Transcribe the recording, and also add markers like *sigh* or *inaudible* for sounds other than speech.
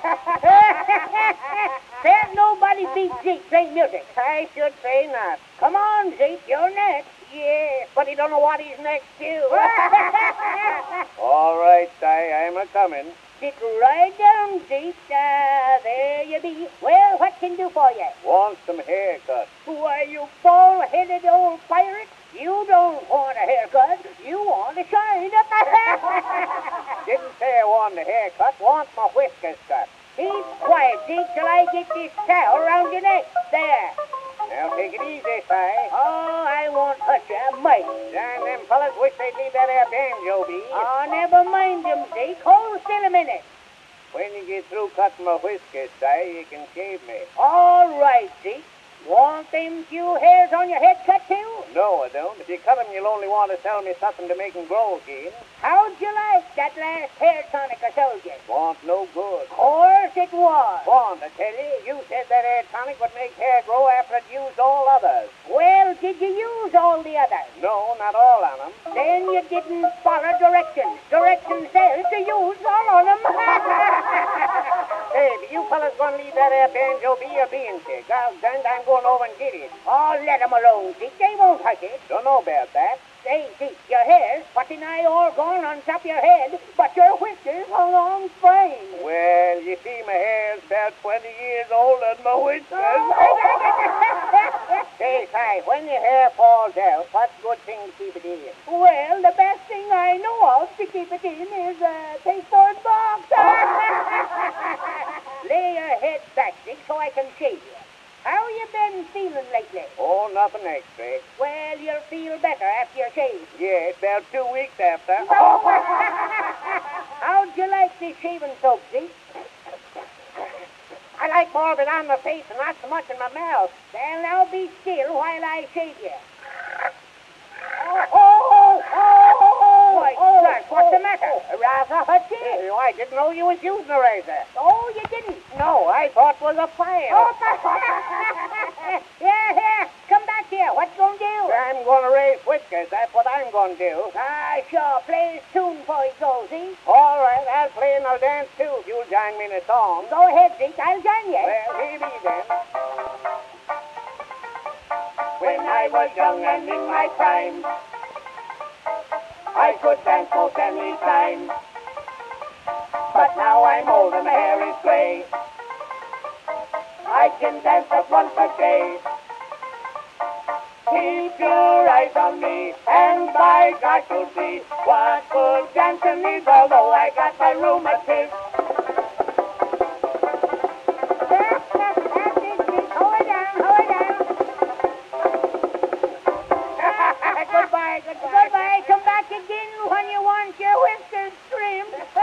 *laughs* There's nobody beat Zeke playing music. I should say not. Come on, Zeke, you're next. Yeah, but he don't know what he's next to. *laughs* All right, Si, I'm a coming. Sit right down, Zeke. Ah, there you be. Well, what can do for you? Want some haircut. Why, you bald-headed old pirate. You don't want a haircut. You want a shine. *laughs* Didn't say I want a haircut. Want my whiskers cut. Keep quiet, Zeke, till I get this towel around your neck. There. Now take it easy, Si. Oh, I won't hurt you, mighty. Darn them fellas wish they'd leave that there banjo be. Oh, never mind them, Zeke. Hold still a minute. When you get through cutting my whiskers, Si, you can shave me. All right, Zeke. Want them few hairs on your head cut too? No, I don't. If you cut 'em, you'll only want to sell me something to make 'em grow again. How'd you like that last hair tonic I sold you? Want no good. Course it was. Want, I tell you, you said that hair tonic would make hair grow after it used all others. Well, did you use all the others? No, not all on 'em. Then you didn't follow directions. Directions says to use all on fellas gonna leave that there banjo be or being I'll done, I'm going over and get it. oh, let 'em alone, Zeke. They won't hurt it. Don't know about that. Say, Zeke, your hair's pretty nigh all gone on top of your head, but your whiskers hung on fine. Well, you see, my hair's about 20 years older than my whiskers. *laughs* Say, Si, when your hair falls out, what's a good thing to keep it in? Well, the best thing I know of to keep it in is a pasteboard box. Lay your head back, Dick, so I can shave you. How you been feeling lately? Oh, nothing extra. Well, you'll feel better after you shave. Yeah, about two weeks after. *laughs* How'd you like this shaving soap, Zeke? I like more of it on my face and not so much in my mouth. Then now be still while I shave you. Oh, oh, oh, Why, Clark, what's the matter? A razor hurt you? I didn't know you was using a razor. Oh, you didn't? No, I thought it was a file. Oh, *laughs* here, here, come back here. What you gonna do? I'm going to raise whiskers. That's what I'm going to do. Ah, sure. Play his tune for it goes, see? All right, I'll play and I'll dance too if you'll join me in a song. Go ahead, Zeke. I'll join you. Well, here be then. When I was young and in my prime, I could dance most any time. But now I'm old and my hair is gray. I can dance but once a day. Keep your eyes on me, and by God you'll see what good dancing is, although I got my rheumatism. That's it, Zeke. Hold it down, hold it down. *laughs* goodbye, goodbye. Goodbye. Come back again when you want your whiskers trimmed.